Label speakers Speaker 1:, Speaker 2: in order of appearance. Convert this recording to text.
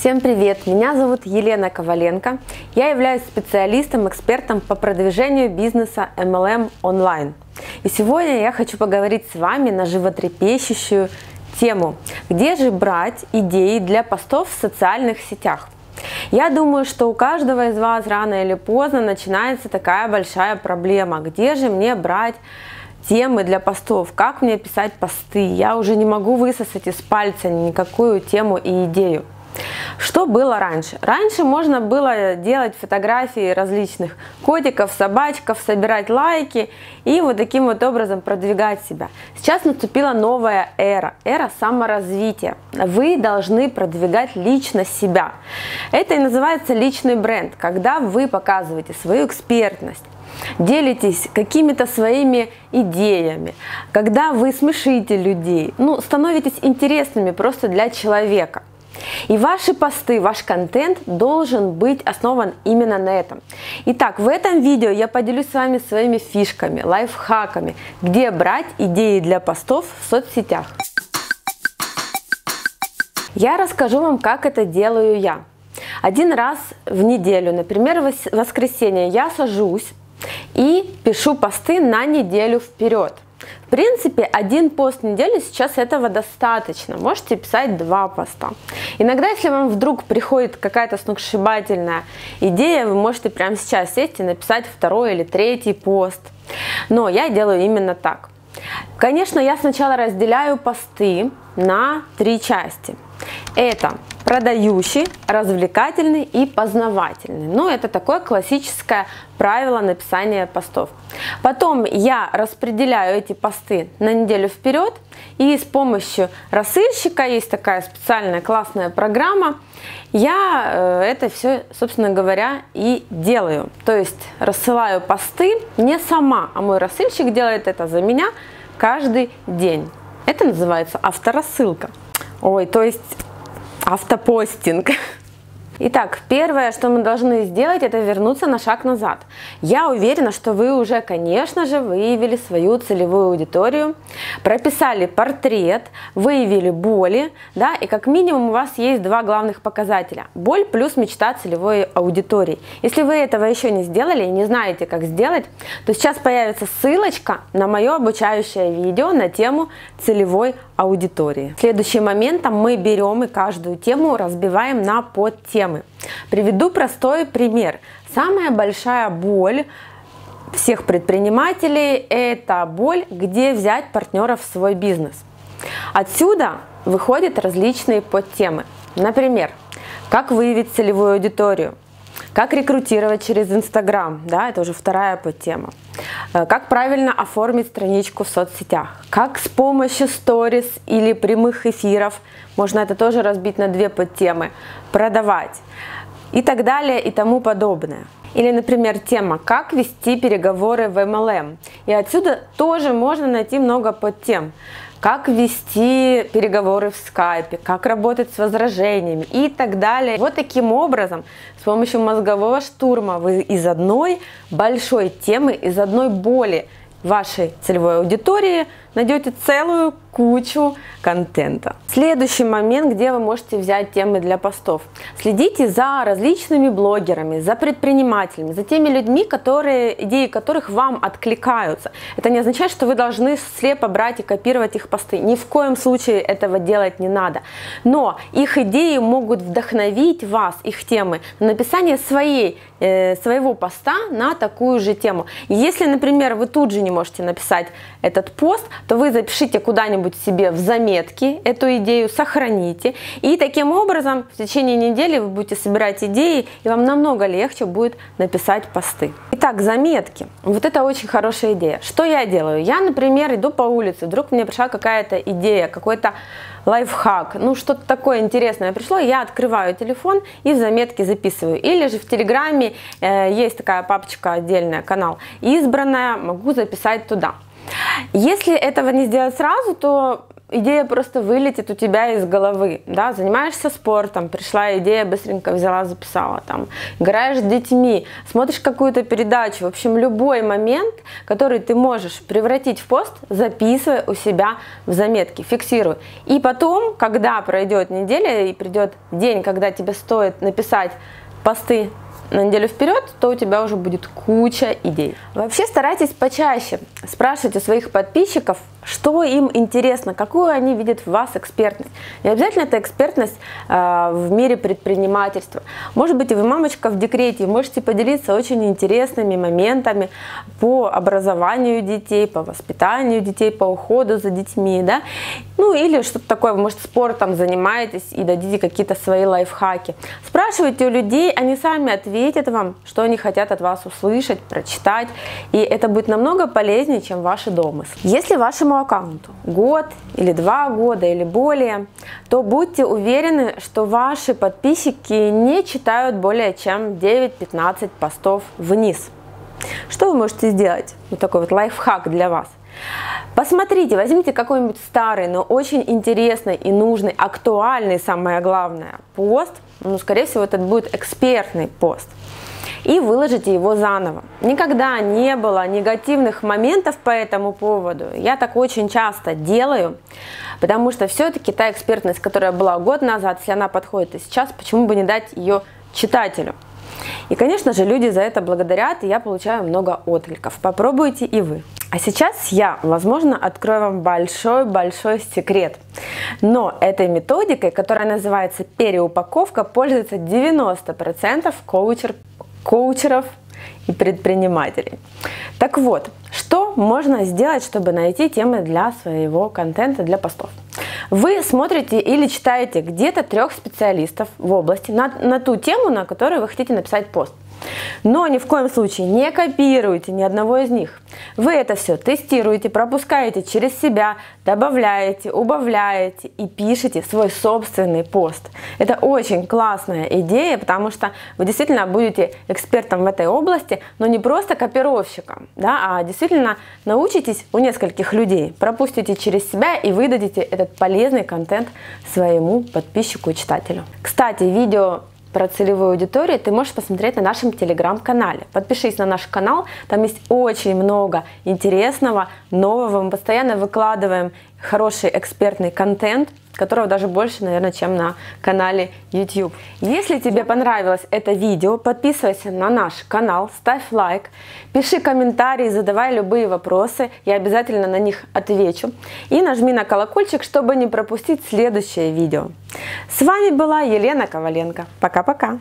Speaker 1: Всем привет! Меня зовут Елена Коваленко. Я являюсь специалистом, экспертом по продвижению бизнеса MLM онлайн. И сегодня я хочу поговорить с вами на животрепещущую тему. Где же брать идеи для постов в социальных сетях? Я думаю, что у каждого из вас рано или поздно начинается такая большая проблема. Где же мне брать темы для постов, как мне писать посты. Я уже не могу высосать из пальца никакую тему и идею. Что было раньше? Раньше можно было делать фотографии различных котиков, собачков, собирать лайки и вот таким вот образом продвигать себя. Сейчас наступила новая эра, эра саморазвития. Вы должны продвигать лично себя. Это и называется личный бренд, когда вы показываете свою экспертность, делитесь какими-то своими идеями, когда вы смешите людей, ну, становитесь интересными просто для человека. И ваши посты, ваш контент должен быть основан именно на этом. Итак, в этом видео я поделюсь с вами своими фишками, лайфхаками, где брать идеи для постов в соцсетях. Я расскажу вам, как это делаю я. Один раз в неделю, например, в воскресенье, я сажусь и пишу посты на неделю вперед – в принципе, один пост в неделю сейчас этого достаточно. Можете писать два поста. Иногда, если вам вдруг приходит какая-то сногсшибательная идея, вы можете прямо сейчас сесть и написать второй или третий пост. Но я делаю именно так. Конечно, я сначала разделяю посты на три части. Это продающий, развлекательный и познавательный. Ну, это такое классическое правило написания постов. Потом я распределяю эти посты на неделю вперед, и с помощью рассылщика, есть такая специальная классная программа, я э, это все, собственно говоря, и делаю. То есть рассылаю посты не сама, а мой рассылщик делает это за меня каждый день. Это называется авторассылка. Ой, то есть автопостинг. Итак, первое, что мы должны сделать, это вернуться на шаг назад. Я уверена, что вы уже, конечно же, выявили свою целевую аудиторию, прописали портрет, выявили боли, да, и как минимум у вас есть два главных показателя. Боль плюс мечта целевой аудитории. Если вы этого еще не сделали и не знаете, как сделать, то сейчас появится ссылочка на мое обучающее видео на тему целевой аудитории. Следующим моментом мы берем и каждую тему разбиваем на подтемы. Приведу простой пример. Самая большая боль всех предпринимателей – это боль, где взять партнеров в свой бизнес. Отсюда выходят различные подтемы. Например, как выявить целевую аудиторию, как рекрутировать через Инстаграм, да, это уже вторая подтема. Э, как правильно оформить страничку в соцсетях. Как с помощью сторис или прямых эфиров, можно это тоже разбить на две подтемы, продавать и так далее и тому подобное. Или, например, тема «Как вести переговоры в MLM». И отсюда тоже можно найти много подтем как вести переговоры в скайпе, как работать с возражениями и так далее. Вот таким образом, с помощью мозгового штурма вы из одной большой темы, из одной боли вашей целевой аудитории найдете целую кучу контента. Следующий момент, где вы можете взять темы для постов. Следите за различными блогерами, за предпринимателями, за теми людьми, которые, идеи которых вам откликаются. Это не означает, что вы должны слепо брать и копировать их посты. Ни в коем случае этого делать не надо. Но их идеи могут вдохновить вас, их темы, на написание своей, э, своего поста на такую же тему. Если, например, вы тут же не можете написать этот пост, то вы запишите куда-нибудь себе в заметки эту идею, сохраните. И таким образом в течение недели вы будете собирать идеи, и вам намного легче будет написать посты. Итак, заметки. Вот это очень хорошая идея. Что я делаю? Я, например, иду по улице, вдруг мне пришла какая-то идея, какой-то лайфхак, ну что-то такое интересное пришло, я открываю телефон и в заметки записываю. Или же в Телеграме э, есть такая папочка отдельная, канал избранная, могу записать туда. Если этого не сделать сразу, то идея просто вылетит у тебя из головы, да, занимаешься спортом, пришла идея, быстренько взяла, записала, там, играешь с детьми, смотришь какую-то передачу, в общем, любой момент, который ты можешь превратить в пост, записывай у себя в заметки, фиксируй. И потом, когда пройдет неделя и придет день, когда тебе стоит написать посты на неделю вперед, то у тебя уже будет куча идей. Вообще старайтесь почаще спрашивать у своих подписчиков, что им интересно, какую они видят в вас экспертность. Не обязательно это экспертность э, в мире предпринимательства. Может быть, и вы мамочка в декрете, можете поделиться очень интересными моментами по образованию детей, по воспитанию детей, по уходу за детьми, да, ну или что-то такое, вы, может, спортом занимаетесь и дадите какие-то свои лайфхаки. Спрашивайте у людей, они сами ответят вам, что они хотят от вас услышать, прочитать, и это будет намного полезнее, чем ваши домыслы. Если вашему аккаунту год или два года или более, то будьте уверены, что ваши подписчики не читают более чем 9-15 постов вниз. Что вы можете сделать? Вот такой вот лайфхак для вас. Посмотрите, возьмите какой-нибудь старый, но очень интересный и нужный, актуальный, самое главное, пост. Ну, скорее всего, это будет экспертный пост. И выложите его заново. Никогда не было негативных моментов по этому поводу. Я так очень часто делаю, потому что все-таки та экспертность, которая была год назад, если она подходит и сейчас, почему бы не дать ее читателю? И, конечно же, люди за это благодарят, и я получаю много откликов. Попробуйте и вы. А сейчас я, возможно, открою вам большой-большой секрет. Но этой методикой, которая называется переупаковка, пользуется 90% коучер, коучеров и предпринимателей. Так вот, что можно сделать, чтобы найти темы для своего контента, для постов? Вы смотрите или читаете где-то трех специалистов в области на, на ту тему, на которую вы хотите написать пост. Но ни в коем случае не копируйте ни одного из них. Вы это все тестируете, пропускаете через себя, добавляете, убавляете и пишете свой собственный пост. Это очень классная идея, потому что вы действительно будете экспертом в этой области, но не просто копировщиком, да, а действительно научитесь у нескольких людей, пропустите через себя и выдадите этот полезный контент своему подписчику и читателю. Кстати, видео про целевую аудиторию ты можешь посмотреть на нашем телеграм-канале. Подпишись на наш канал, там есть очень много интересного, нового. Мы постоянно выкладываем хороший экспертный контент, которого даже больше, наверное, чем на канале YouTube. Если тебе понравилось это видео, подписывайся на наш канал, ставь лайк, пиши комментарии, задавай любые вопросы, я обязательно на них отвечу. И нажми на колокольчик, чтобы не пропустить следующее видео. С вами была Елена Коваленко. Пока-пока!